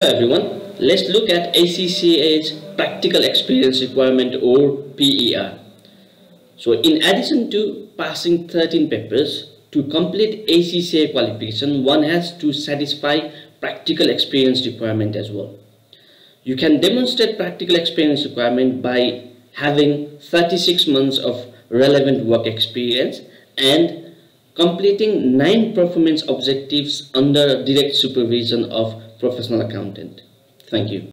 Hello everyone, let's look at ACCA's practical experience requirement or PER. So in addition to passing 13 papers, to complete ACCA qualification, one has to satisfy practical experience requirement as well. You can demonstrate practical experience requirement by having 36 months of relevant work experience and completing nine performance objectives under direct supervision of professional accountant. Thank you.